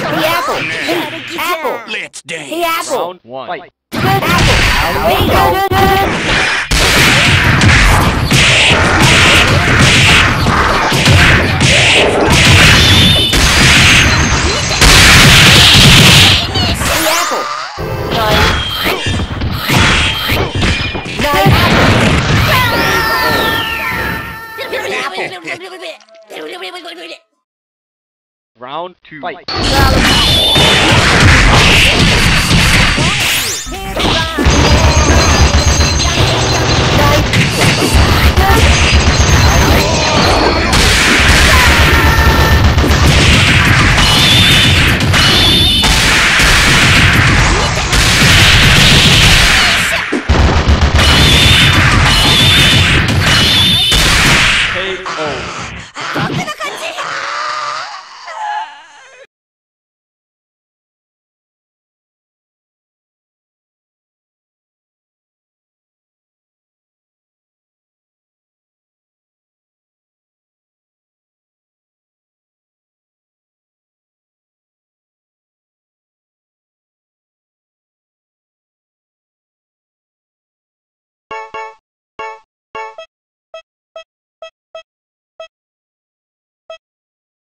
Hey, Apple. Hey, Apple. Let's dance. Hey, Apple. Round one. Fight. Apple. Bingo. Hey, Apple. Nine. Nine, Apple. Round two. Fight.